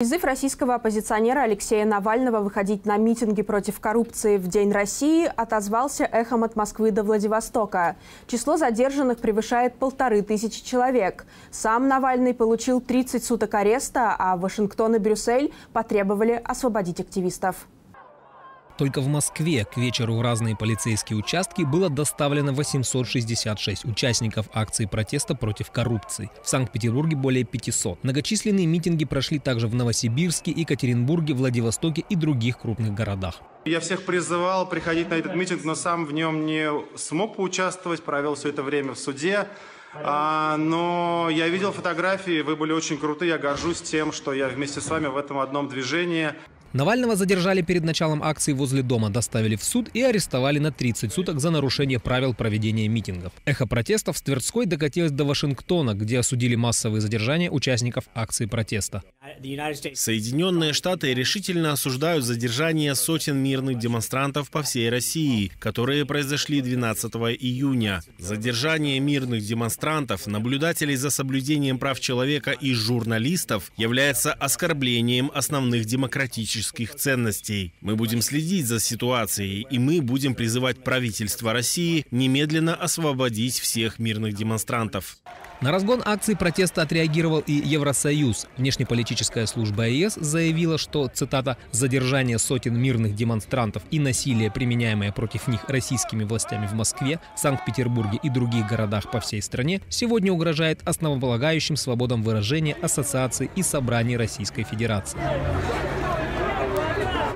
Призыв российского оппозиционера Алексея Навального выходить на митинги против коррупции в День России отозвался эхом от Москвы до Владивостока. Число задержанных превышает полторы тысячи человек. Сам Навальный получил 30 суток ареста, а Вашингтон и Брюссель потребовали освободить активистов. Только в Москве к вечеру в разные полицейские участки было доставлено 866 участников акции протеста против коррупции. В Санкт-Петербурге более 500. Многочисленные митинги прошли также в Новосибирске, Екатеринбурге, Владивостоке и других крупных городах. Я всех призывал приходить на этот митинг, но сам в нем не смог поучаствовать, провел все это время в суде. А, но я видел фотографии, вы были очень крутые, я горжусь тем, что я вместе с вами в этом одном движении. Навального задержали перед началом акции возле дома, доставили в суд и арестовали на 30 суток за нарушение правил проведения митингов. Эхо протестов с Тверской докатилось до Вашингтона, где осудили массовые задержания участников акции протеста. Соединенные Штаты решительно осуждают задержание сотен мирных демонстрантов по всей России, которые произошли 12 июня. Задержание мирных демонстрантов, наблюдателей за соблюдением прав человека и журналистов является оскорблением основных демократических ценностей. Мы будем следить за ситуацией, и мы будем призывать правительство России немедленно освободить всех мирных демонстрантов. На разгон акции протеста отреагировал и Евросоюз. Внешнеполитическая служба ЕС заявила, что, цитата, «задержание сотен мирных демонстрантов и насилие, применяемое против них российскими властями в Москве, Санкт-Петербурге и других городах по всей стране, сегодня угрожает основополагающим свободам выражения, ассоциаций и собраний Российской Федерации».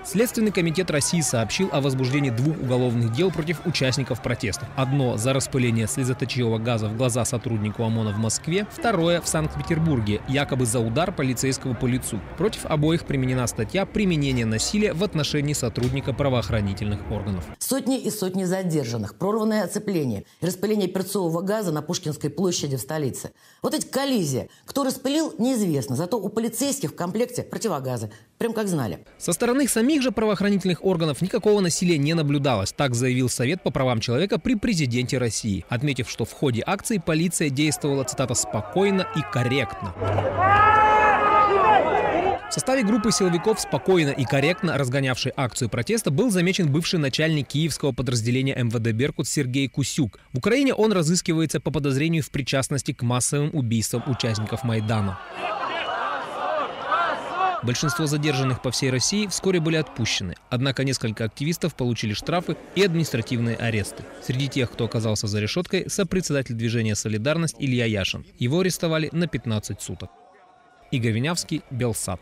Следственный комитет России сообщил о возбуждении двух уголовных дел против участников протестов. Одно за распыление слезоточивого газа в глаза сотруднику ОМОНа в Москве, второе в Санкт-Петербурге, якобы за удар полицейского по лицу. Против обоих применена статья «Применение насилия в отношении сотрудника правоохранительных органов». Сотни и сотни задержанных, прорванное оцепление, распыление перцового газа на Пушкинской площади в столице. Вот эти коллизии. Кто распылил, неизвестно. Зато у полицейских в комплекте противогазы. Прям как знали. Со стороны самих самих же правоохранительных органов никакого насилия не наблюдалось, так заявил Совет по правам человека при президенте России, отметив, что в ходе акции полиция действовала, цитата, «спокойно и корректно». В составе группы силовиков, спокойно и корректно разгонявшей акцию протеста, был замечен бывший начальник киевского подразделения МВД «Беркут» Сергей Кусюк. В Украине он разыскивается по подозрению в причастности к массовым убийствам участников Майдана. Большинство задержанных по всей России вскоре были отпущены, однако несколько активистов получили штрафы и административные аресты. Среди тех, кто оказался за решеткой, сопредседатель движения «Солидарность» Илья Яшин. Его арестовали на 15 суток. Игорь Винявский, Белсад.